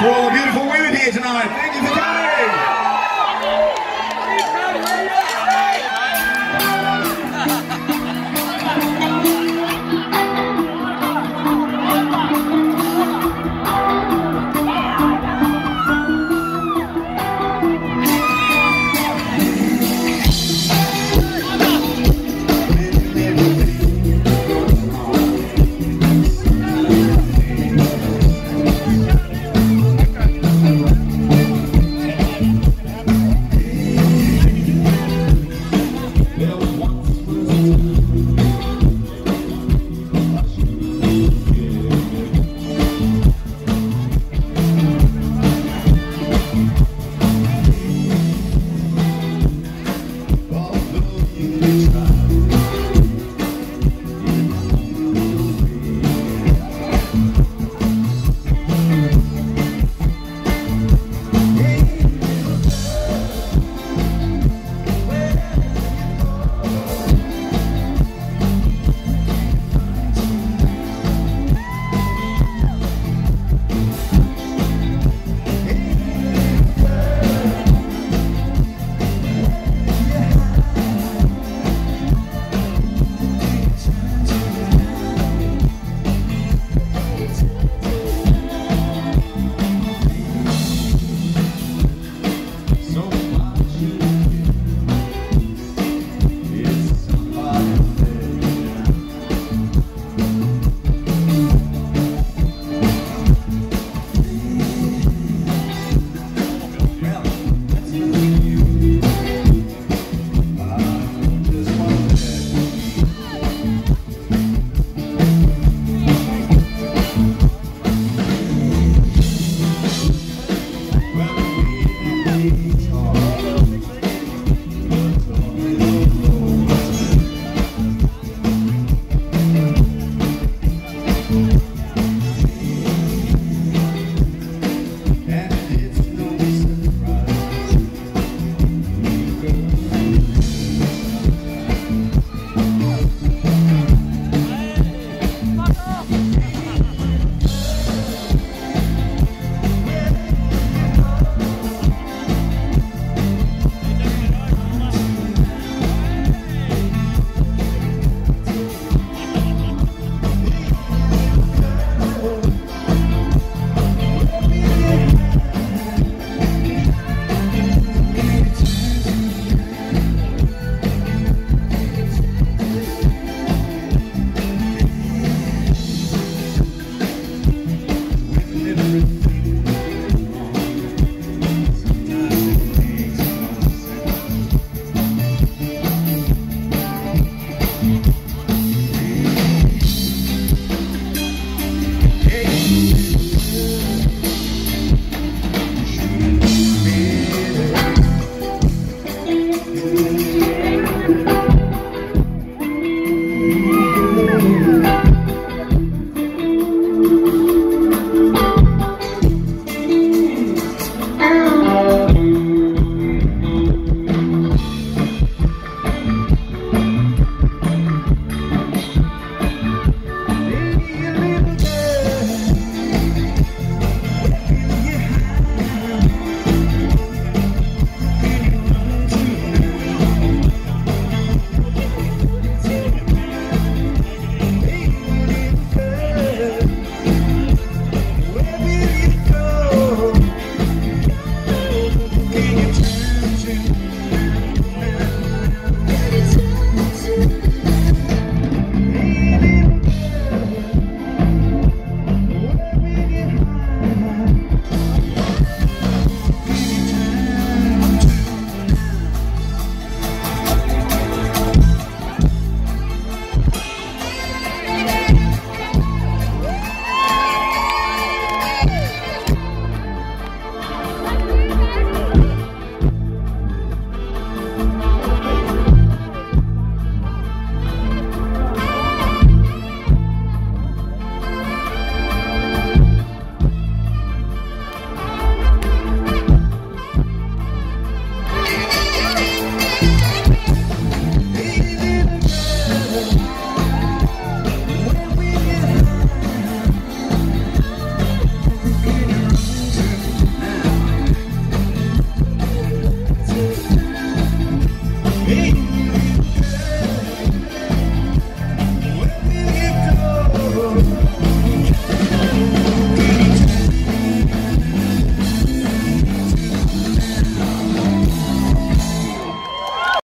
for all the beautiful women here tonight. Thank you for coming.